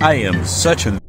I am such an